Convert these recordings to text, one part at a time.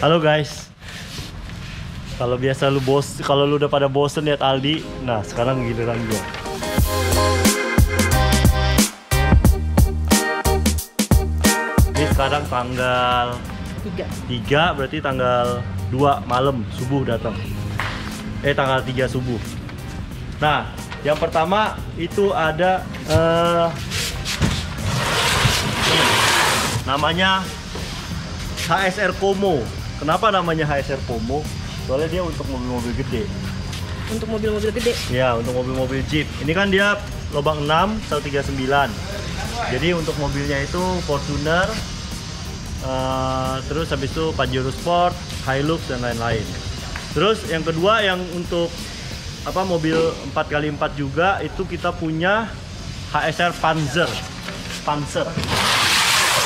Halo guys. Kalau biasa lu bos, kalau lu udah pada bosen lihat Aldi, nah sekarang giliran gua. Ini sekarang tanggal Tiga. 3 berarti tanggal 2 malam subuh datang. Eh tanggal 3 subuh. Nah, yang pertama itu ada eh namanya HSR Como. Kenapa namanya HSR Como? Soalnya dia untuk mobil-mobil gede. Untuk mobil-mobil gede. Ya, untuk mobil-mobil Jeep. Ini kan dia lubang 6 139. Jadi untuk mobilnya itu Fortuner eh, terus habis itu Pajero Sport, Hilux dan lain-lain. Terus yang kedua yang untuk apa mobil 4x4 juga itu kita punya HSR Panzer. Panzer.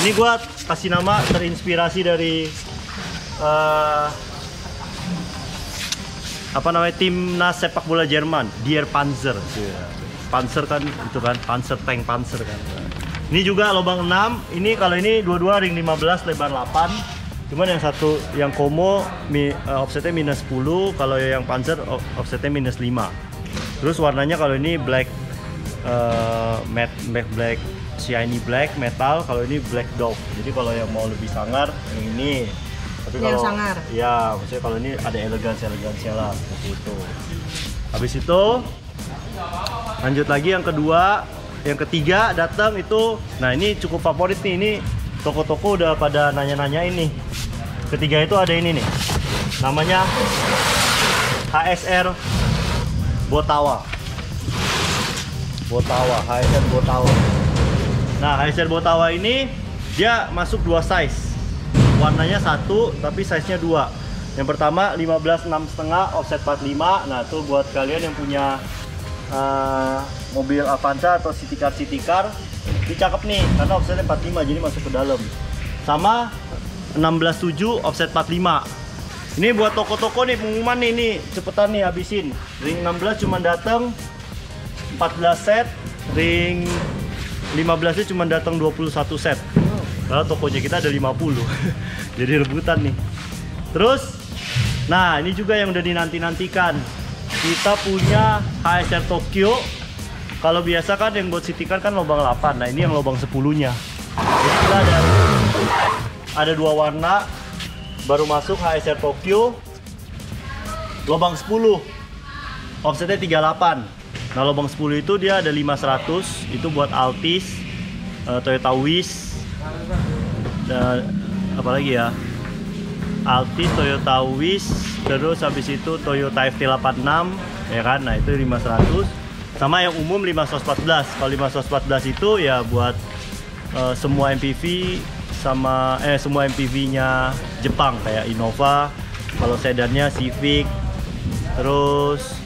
Ini gua kasih nama terinspirasi dari eh, apa namanya timnas sepak bola Jerman, Dier Panzer. Panzer kan itu kan Panzer tank Panzer kan. Ini juga lubang 6. Ini kalau ini dua-dua ring 15 lebar 8. Cuman yang satu yang Como mi, eh, offsetnya minus 10, kalau yang Panzer offsetnya minus 5. Terus warnanya kalau ini black eh, matte black black shiny black metal, kalau ini black dog. Jadi kalau yang mau lebih sangar yang ini. Tapi kalau sangar. Ya, maksudnya kalau ini ada elegansi elegansi lah seperti itu. Habis itu lanjut lagi yang kedua, yang ketiga datang itu, nah ini cukup favorit nih. Ini toko-toko udah pada nanya-nanya ini. Ketiga itu ada ini nih, namanya HSR Botawa. Botawa, HSR Botawa. Nah, HSR Botawa ini dia masuk dua size. Warnanya satu, tapi size-nya dua. Yang pertama 15 6,5 offset 45. Nah, itu buat kalian yang punya eh, mobil Avanza atau city car city car, ini cakep nih karena offsetnya 45 jadi masuk ke dalam. Sama 16.7 offset 45. Ini buat toko-toko nih pengumuman nih, nih cepetan nih habisin. Ring 16 cuma datang 14 set, ring 15 nya cuma datang 21 set. Kalau tokonya kita ada 50. Jadi rebutan nih. Terus nah ini juga yang udah dinanti-nantikan. Kita punya HSR Tokyo. Kalau biasa kan yang buat city car kan lubang 8. Nah, ini yang lubang 10-nya. Jadi kita ada ada dua warna baru masuk HSR Tokyo lubang 10 offsetnya 38 nah lubang 10 itu dia ada 5100 itu buat Altis eh, Toyota Wish dan apa lagi ya? Altis Toyota Wish terus habis itu Toyota FT86 ya kan? Nah itu 5100 sama yang umum 514 kalau 514 itu ya buat eh, semua MPV sama eh semua MPV-nya Jepang kayak Innova kalau sedannya Civic terus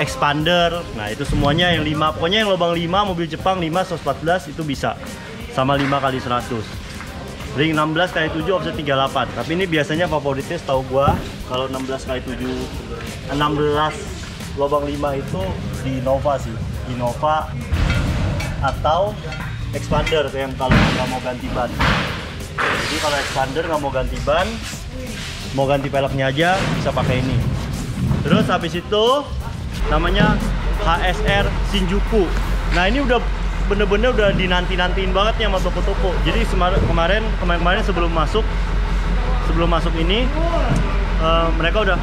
expander. Nah itu semuanya yang 5 pokoknya yang lubang 5 mobil Jepang 5 114 itu bisa sama 5 kali 100 ring 16 kali 7 offset 38 tapi ini biasanya favoritnya setahu gua kalau 16 kali 7 16 lubang 5 itu di Innova sih. Innova atau expander yang kalau nggak mau ganti ban. Jadi kalau expander nggak mau ganti ban mau ganti peleknya aja bisa pakai ini. Terus habis itu namanya HSR Shinjuku. Nah ini udah bener-bener udah dinanti-nantiin banget nih sama toko-toko. Jadi semar- kemarin kemarin-kemarin sebelum masuk sebelum masuk ini eh, mereka udah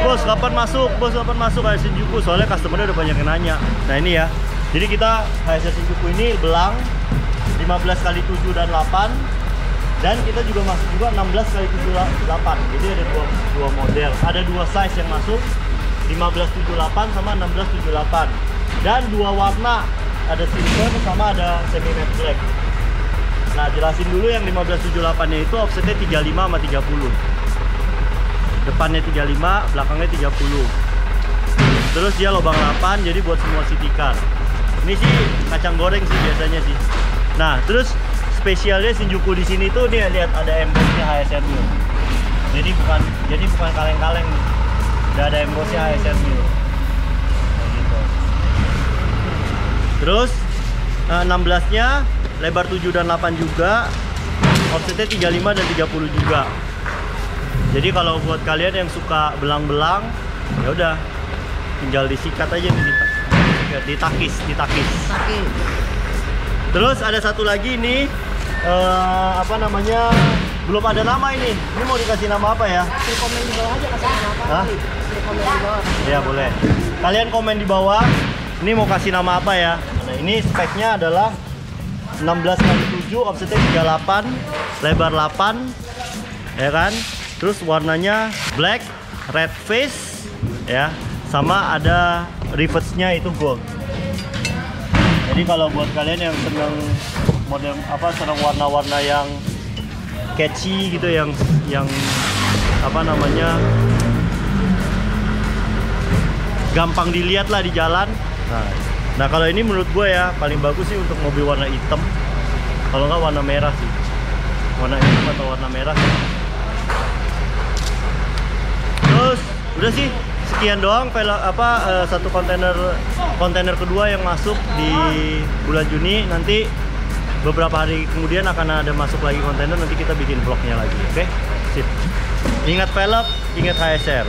bos kapan masuk? Bos kapan masuk? HSR Shinjuku. Soalnya customernya udah banyak yang nanya. Nah ini ya. Jadi kita HSR Shinjuku ini belang 15 kali 7 dan 8 dan kita juga masuk juga 16 kali 78 jadi ada dua, dua model. Ada dua size yang masuk 1578 sama 1678 dan dua warna ada silver sama ada semi matte black nah jelasin dulu yang 1578 nya itu offsetnya 35 sama 30 depannya 35 belakangnya 30 terus dia lubang 8 jadi buat semua city car ini sih kacang goreng sih biasanya sih nah terus spesialnya Shinjuku di sini tuh dia lihat ada embossnya HSR Mil. Jadi bukan jadi bukan kaleng-kaleng. Udah ada embossnya HSR Mil. Kayak gitu. Terus eh, 16-nya lebar 7 dan 8 juga. Offsetnya 35 dan 30 juga. Jadi kalau buat kalian yang suka belang-belang, ya udah tinggal disikat aja nih dita- ditakis, ditakis. Terus ada satu lagi ini eh, apa namanya? Belum ada nama ini. Ini mau dikasih nama apa ya? Suruh komen di bawah aja kasih nama apa. Hah? Komen di bawah. Ya boleh. Kalian komen di bawah. Ini mau kasih nama apa ya? Nah ini speknya adalah 16 kali 7 offsetnya 38 lebar 8 ya kan? Terus warnanya black red face ya. Sama ada rivetsnya itu gold. Jadi kalau buat kalian yang seneng model apa seneng warna-warna yang catchy gitu yang yang apa namanya gampang dilihat lah di jalan. Nah, nah kalau ini menurut gue ya paling bagus sih untuk mobil warna hitam. Kalau nggak warna merah sih. Warna hitam atau warna merah. Terus udah sih sekian doang velg apa eh, satu kontainer kontainer kedua yang masuk di bulan Juni nanti beberapa hari kemudian akan ada masuk lagi kontainer nanti kita bikin vlognya lagi oke sip ingat velg ingat HSR